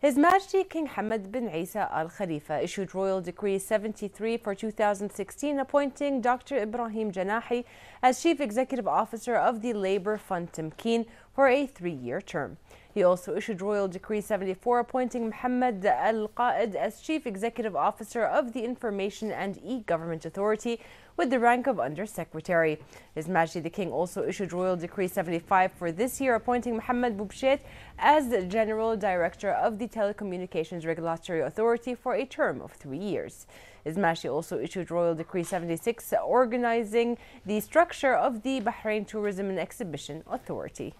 His Majesty King Hamad bin Isa Al Khalifa issued Royal Decree 73 for 2016 appointing Dr. Ibrahim Janahi as Chief Executive Officer of the Labour Fund Tamkeen for a three year term. He also issued Royal Decree 74 appointing Muhammad Al Qaid as Chief Executive Officer of the Information and E-Government Authority with the rank of Under Secretary. His Majesty the King also issued Royal Decree 75 for this year appointing Muhammad Bubshet as the General Director of the Telecommunications Regulatory Authority for a term of three years. His Majesty also issued Royal Decree 76 organizing the structure of the Bahrain Tourism and Exhibition Authority.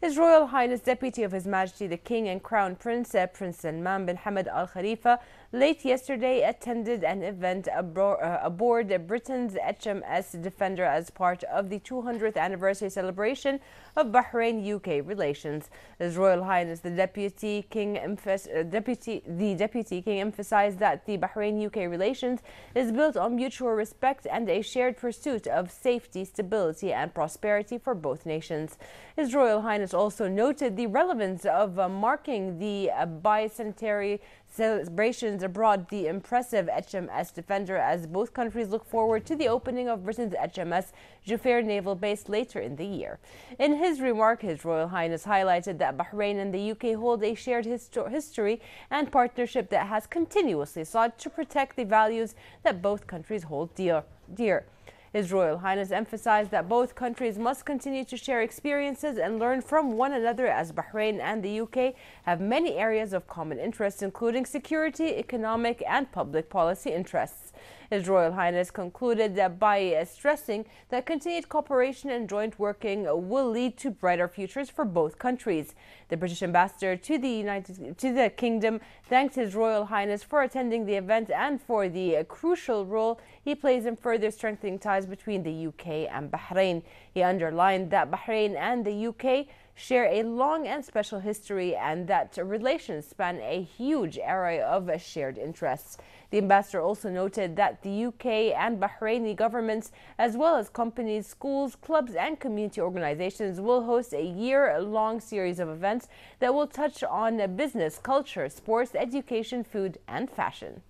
His Royal Highness Deputy of His Majesty the King and Crown Prince, uh, Prince Salman bin Hamad Al Khalifa, late yesterday attended an event abro- uh, aboard Britain's HMS Defender as part of the 200th anniversary celebration of Bahrain UK relations. His Royal Highness the Deputy King uh, Deputy the Deputy King emphasized that the Bahrain UK relations is built on mutual respect and a shared pursuit of safety, stability, and prosperity for both nations. His Royal Highness also noted the relevance of uh, marking the uh, bicentenary celebrations abroad the impressive HMS Defender as both countries look forward to the opening of Britain's HMS Juffair naval base later in the year. In his remark, His Royal Highness highlighted that Bahrain and the UK hold a shared histo- history and partnership that has continuously sought to protect the values that both countries hold dear. dear. His Royal Highness emphasized that both countries must continue to share experiences and learn from one another as Bahrain and the UK have many areas of common interest, including security, economic, and public policy interests. His Royal Highness concluded that by stressing that continued cooperation and joint working will lead to brighter futures for both countries. The British ambassador to the United to the Kingdom thanked His Royal Highness for attending the event and for the crucial role he plays in further strengthening ties between the UK and Bahrain. He underlined that Bahrain and the UK share a long and special history and that relations span a huge area of shared interests. The ambassador also noted that the UK and Bahraini governments, as well as companies, schools, clubs, and community organizations, will host a year long series of events that will touch on business, culture, sports, education, food, and fashion.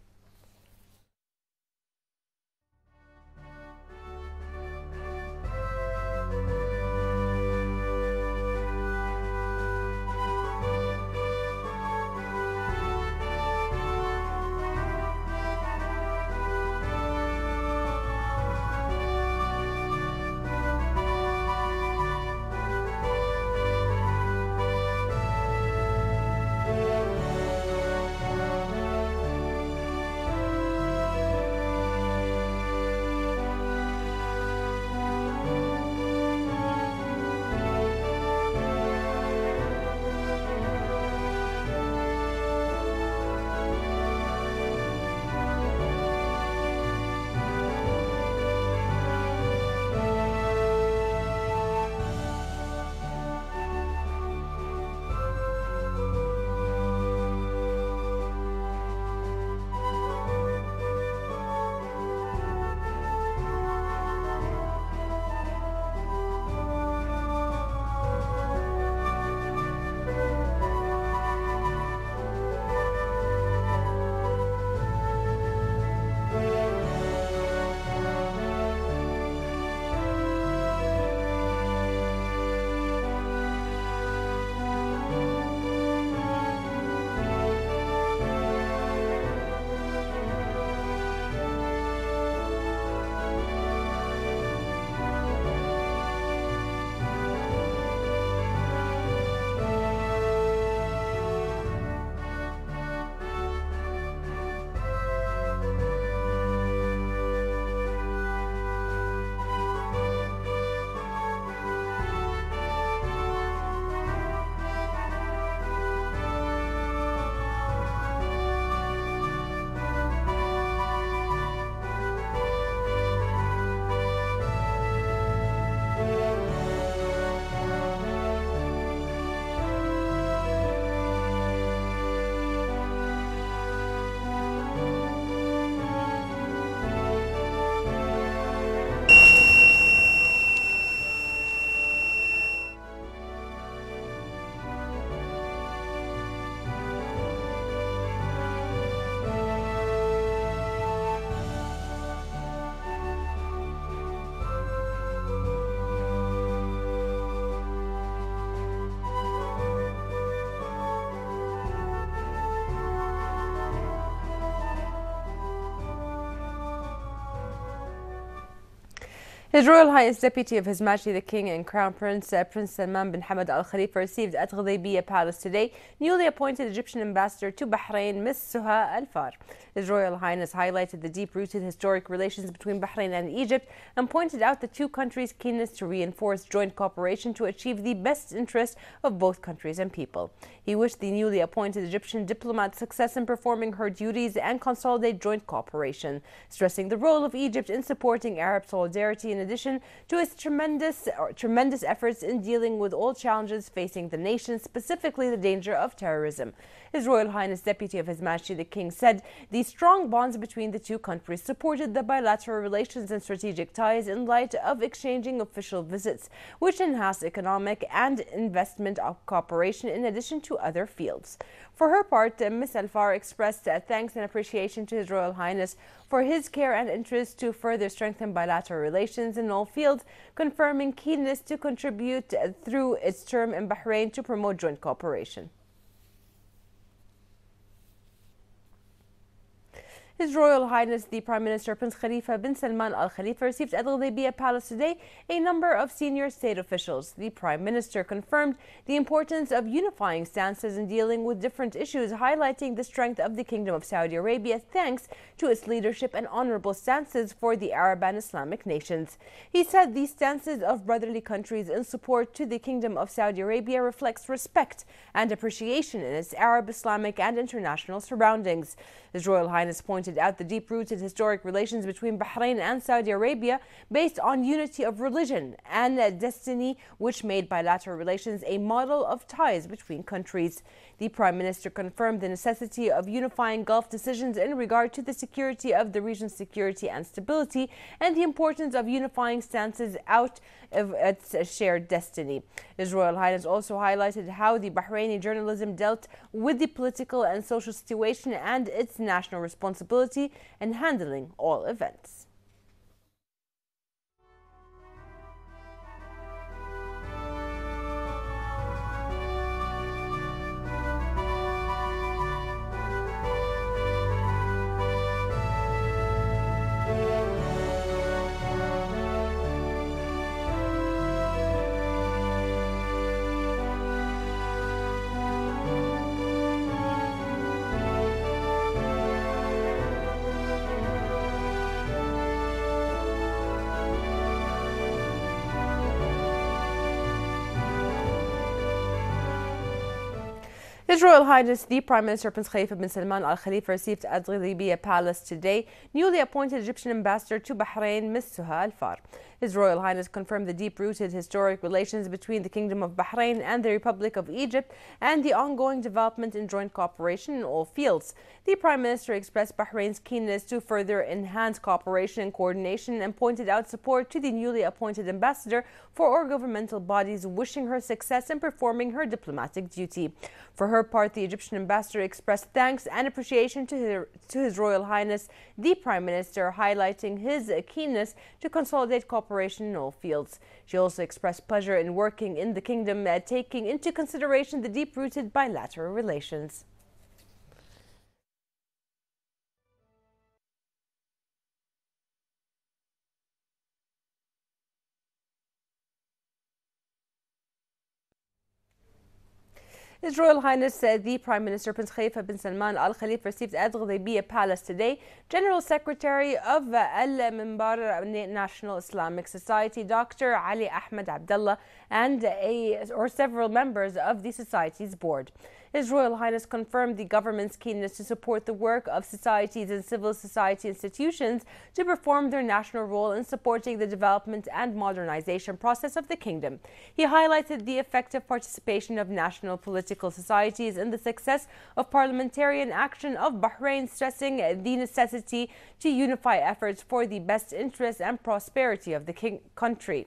His Royal Highness Deputy of His Majesty the King and Crown Prince uh, Prince Salman bin Hamad Al Khalifa received at Ghudaybiya Palace today newly appointed Egyptian ambassador to Bahrain, Ms. Suha Al Far. His Royal Highness highlighted the deep rooted historic relations between Bahrain and Egypt and pointed out the two countries' keenness to reinforce joint cooperation to achieve the best interest of both countries and people. He wished the newly appointed Egyptian diplomat success in performing her duties and consolidate joint cooperation, stressing the role of Egypt in supporting Arab solidarity in addition to its tremendous, tremendous efforts in dealing with all challenges facing the nation, specifically the danger of terrorism. His Royal Highness Deputy of His Majesty the King said the strong bonds between the two countries supported the bilateral relations and strategic ties in light of exchanging official visits, which enhanced economic and investment cooperation in addition to other fields. For her part, Ms. Alfar expressed thanks and appreciation to His Royal Highness for his care and interest to further strengthen bilateral relations in all fields, confirming keenness to contribute through its term in Bahrain to promote joint cooperation. His Royal Highness the Prime Minister Prince Khalifa bin Salman Al Khalifa received at the Al Palace today a number of senior state officials. The Prime Minister confirmed the importance of unifying stances in dealing with different issues, highlighting the strength of the Kingdom of Saudi Arabia thanks to its leadership and honorable stances for the Arab and Islamic nations. He said these stances of brotherly countries in support to the Kingdom of Saudi Arabia reflects respect and appreciation in its Arab, Islamic, and international surroundings. His Royal Highness pointed out the deep rooted historic relations between Bahrain and Saudi Arabia based on unity of religion and destiny, which made bilateral relations a model of ties between countries. The Prime Minister confirmed the necessity of unifying Gulf decisions in regard to the security of the region's security and stability and the importance of unifying stances out of its shared destiny. His Royal Highness also highlighted how the Bahraini journalism dealt with the political and social situation and its national responsibility in handling all events. His Royal Highness the Prime Minister Prince Khalifa bin Salman Al Khalifa received at Ghudaybiya Palace today newly appointed Egyptian ambassador to Bahrain, Ms. Suha Al Far. His Royal Highness confirmed the deep-rooted historic relations between the Kingdom of Bahrain and the Republic of Egypt and the ongoing development in joint cooperation in all fields. The Prime Minister expressed Bahrain's keenness to further enhance cooperation and coordination and pointed out support to the newly appointed ambassador for all governmental bodies, wishing her success in performing her diplomatic duty. For her part, the Egyptian ambassador expressed thanks and appreciation to, her, to His Royal Highness, the Prime Minister, highlighting his keenness to consolidate cooperation in all fields. She also expressed pleasure in working in the kingdom, uh, taking into consideration the deep rooted bilateral relations. His Royal Highness uh, the Prime Minister Prince Khalifa bin Salman Al Khalifa received at Ghudaybiya Palace today General Secretary of uh, Al Minbar National Islamic Society Dr. Ali Ahmed Abdullah and a or several members of the society's board. His Royal Highness confirmed the government's keenness to support the work of societies and civil society institutions to perform their national role in supporting the development and modernization process of the kingdom. He highlighted the effective participation of national political societies in the success of parliamentarian action of Bahrain, stressing the necessity to unify efforts for the best interests and prosperity of the country.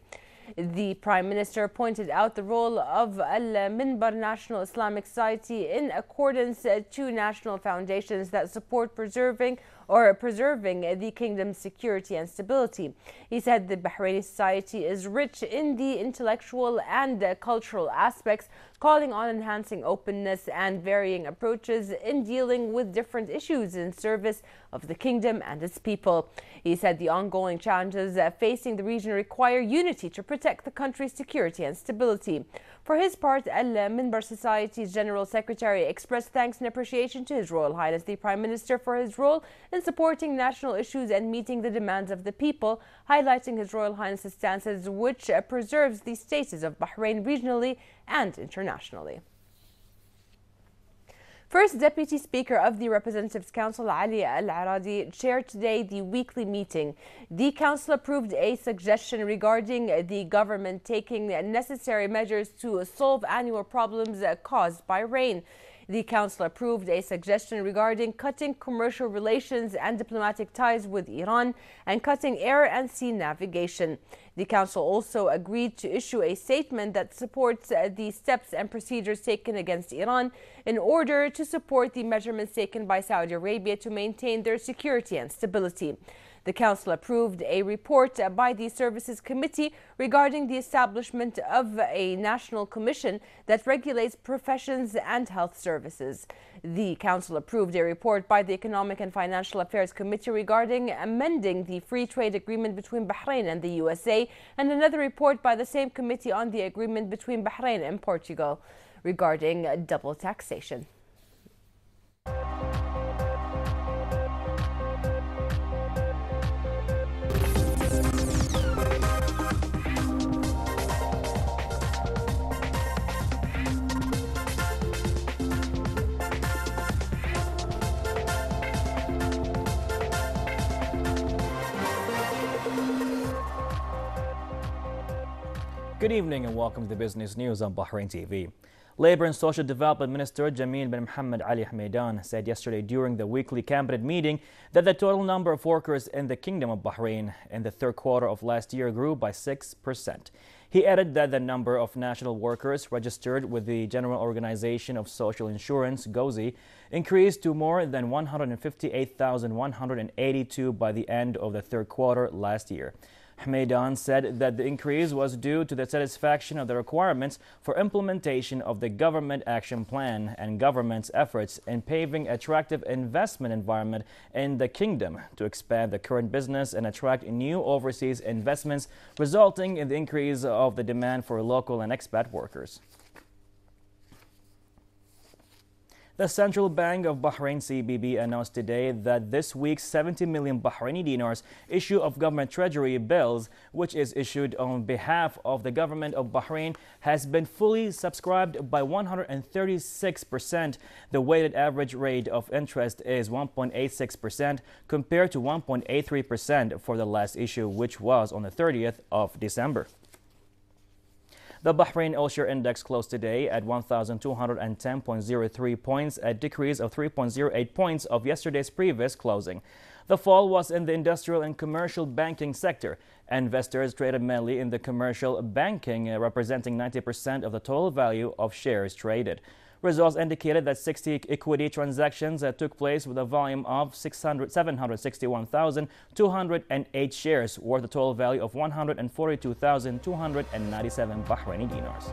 The Prime Minister pointed out the role of Al Minbar National Islamic Society in accordance to national foundations that support preserving or preserving the kingdom's security and stability. He said the Bahraini society is rich in the intellectual and cultural aspects, calling on enhancing openness and varying approaches in dealing with different issues in service of the kingdom and its people. He said the ongoing challenges facing the region require unity to protect the country's security and stability. For his part, Al Minbar Society's General Secretary expressed thanks and appreciation to His Royal Highness the Prime Minister for his role in supporting national issues and meeting the demands of the people, highlighting His Royal Highness's stances which preserves the status of Bahrain regionally and internationally. First Deputy Speaker of the Representatives Council, Ali Al Aradi, chaired today the weekly meeting. The Council approved a suggestion regarding the government taking necessary measures to solve annual problems caused by rain. The Council approved a suggestion regarding cutting commercial relations and diplomatic ties with Iran and cutting air and sea navigation. The Council also agreed to issue a statement that supports uh, the steps and procedures taken against Iran in order to support the measurements taken by Saudi Arabia to maintain their security and stability. The Council approved a report by the Services Committee regarding the establishment of a national commission that regulates professions and health services. The Council approved a report by the Economic and Financial Affairs Committee regarding amending the free trade agreement between Bahrain and the USA, and another report by the same committee on the agreement between Bahrain and Portugal regarding double taxation. Good evening and welcome to the business news on Bahrain TV. Labor and Social Development Minister Jamil bin Mohammed Ali Hameidan said yesterday during the weekly cabinet meeting that the total number of workers in the Kingdom of Bahrain in the third quarter of last year grew by 6%. He added that the number of national workers registered with the General Organization of Social Insurance, GOSI, increased to more than 158,182 by the end of the third quarter last year. Hameidan said that the increase was due to the satisfaction of the requirements for implementation of the Government Action Plan and government's efforts in paving attractive investment environment in the kingdom to expand the current business and attract new overseas investments, resulting in the increase of the demand for local and expat workers. The Central Bank of Bahrain CBB announced today that this week's 70 million Bahraini dinars issue of government treasury bills, which is issued on behalf of the government of Bahrain, has been fully subscribed by 136%. The weighted average rate of interest is 1.86% compared to 1.83% for the last issue, which was on the 30th of December. The Bahrain All-Share Index closed today at 1,210.03 points, a decrease of 3.08 points of yesterday's previous closing. The fall was in the industrial and commercial banking sector. Investors traded mainly in the commercial banking, uh, representing 90% of the total value of shares traded. Results indicated that 60 equity transactions uh, took place with a volume of 761,208 shares, worth a total value of 142,297 Bahraini dinars.